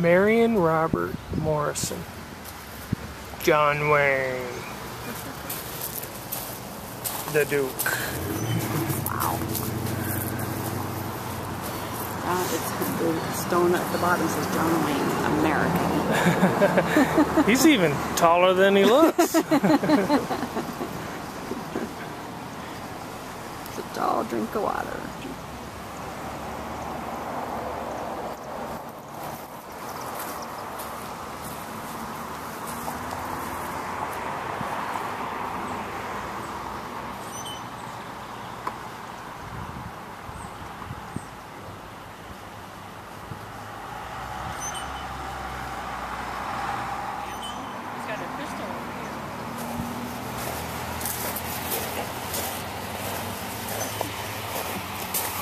Marion Robert Morrison. John Wayne. The Duke. Wow. Uh, it's the stone at the bottom says John Wayne, American. He's even taller than he looks. it's a tall drink of water.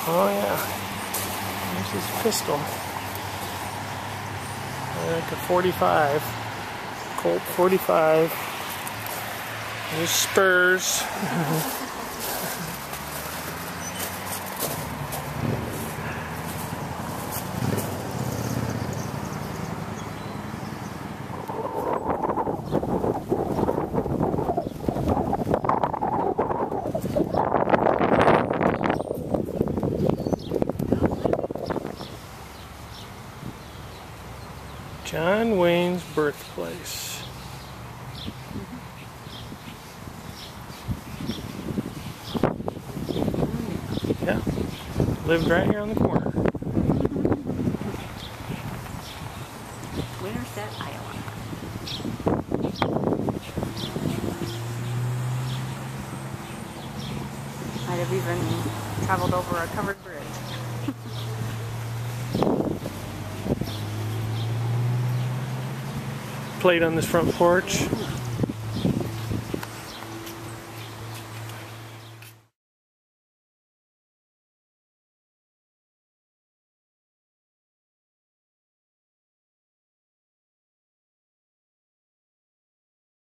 Oh yeah. There's his pistol. Like a 45. Colt 45. His spurs. John Wayne's birthplace. Yeah, lived right here on the corner. Winterset, Iowa. Might have even traveled over a covered bridge. Played on this front porch.